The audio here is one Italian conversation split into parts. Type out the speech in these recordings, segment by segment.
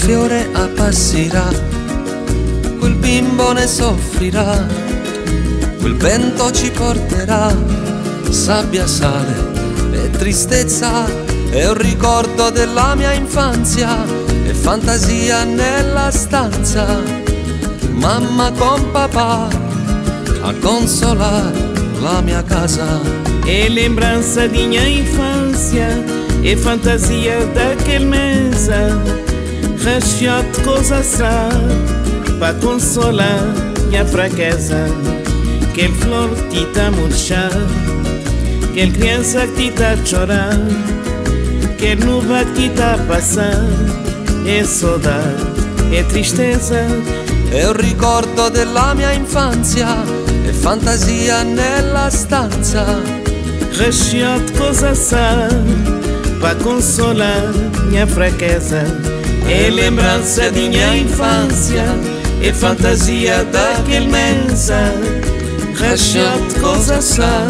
fiore appassirà, quel bimbo ne soffrirà, quel vento ci porterà, sabbia, sale e tristezza, è un ricordo della mia infanzia e fantasia nella stanza, mamma con papà a consolare la mia casa. É lembrança de minha infância, é fantasia daquele mesa. Rachiote coisa só, para consolar minha fraqueza. Aquele flor que tá a murchar, aquele criança que tá a chorar, aquele nuvem que tá a passar. É saudade, é tristeza, È un ricordo della mia infanzia e fantasia nella stanza. Rachiote coisa só, para consolar minha fraqueza. É lembrança de minha infância, é fantasia daquele mensa. Rachiote coisa só,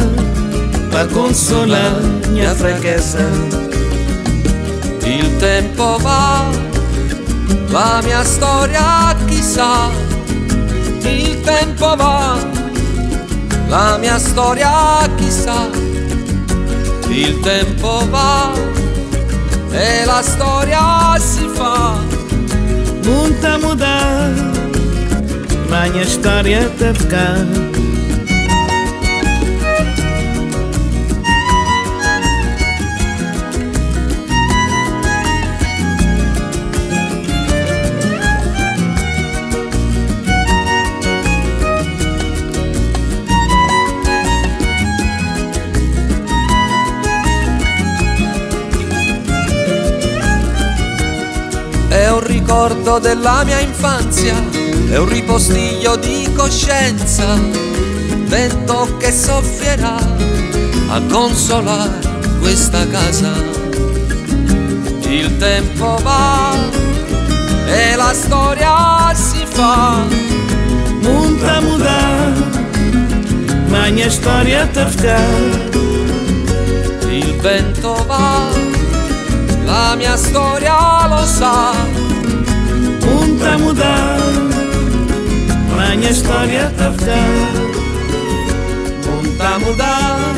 para consolar minha fraqueza. Il tempo va, la mia storia chissà. Il tempo va, la mia storia chissà. Il tempo va e la storia si fa. Muito a mudar, mas minha história tá a ricordo della mia infanzia, è un ripostiglio di coscienza, vento che soffierà a consolare questa casa. Il tempo va e la storia si fa, Muito a mudar, mas minha história tá a ficar. il vento va, la mia storia mas minha história tá a ficar. punta mudar,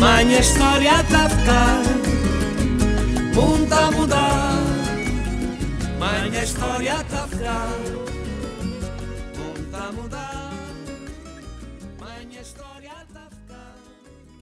ma mia storia tafka, punta mudar, ma mia storia tafka, punta mudar.